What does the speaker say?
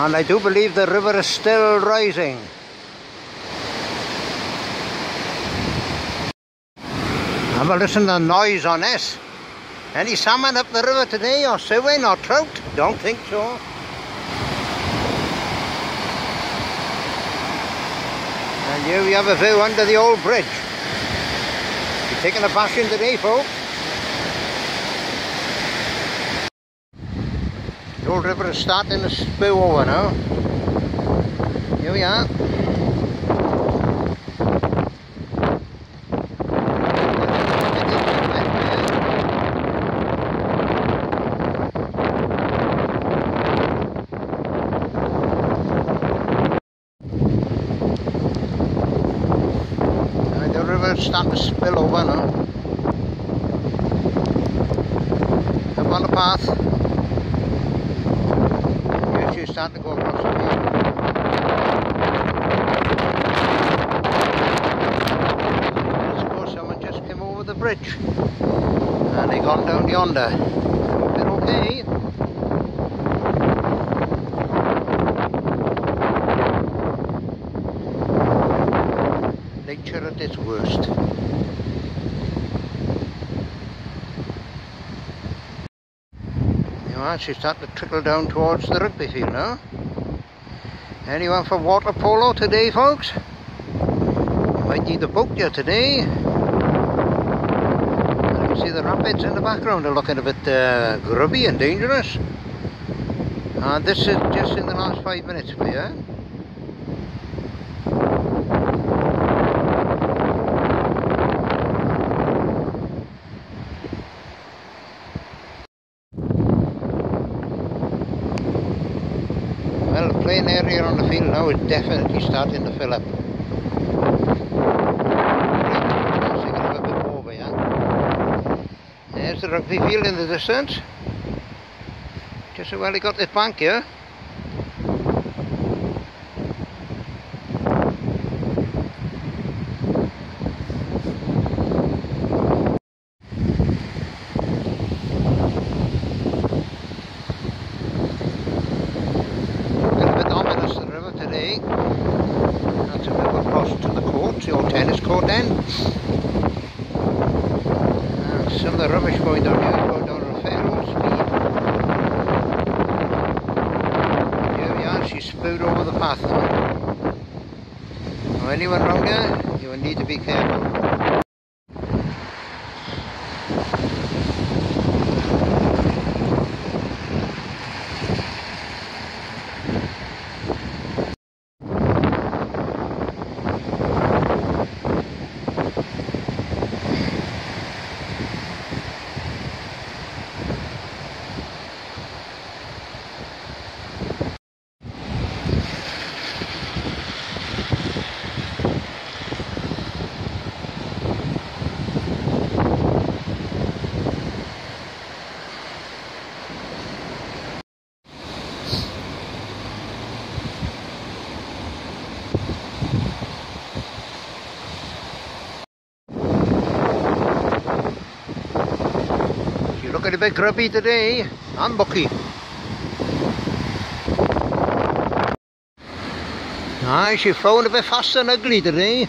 And I do believe the river is still rising. Have a listen to the noise on this. Any salmon up the river today or sewin or trout? Don't think so. And here we have a view under the old bridge. You're taking a bashing today, folks. The river is starting to spill over now. Here we are. Starting to spill over now. Up on the path. Start to go across the. I suppose someone just came over the bridge and they gone down yonder. They're okay. Nature at its worst. She's starting to trickle down towards the rugby field now. Anyone for water polo today, folks? You might need a boat here today. And you see the rapids in the background are looking a bit uh, grubby and dangerous. And this is just in the last five minutes for the plain area on the field now is definitely starting to fill up. A? There's the rugby field in the distance. Just well he got this bank here. A little bit ominous the river today. That's a bit of across to the court, old tennis court then. And some of the rubbish going down here, going down at a fair old speed. Here we are, she's spewed over the path now. Anyone round here, you will need to be careful. bit of a grubby today and bucky. Aye, she found a bit fast and ugly today.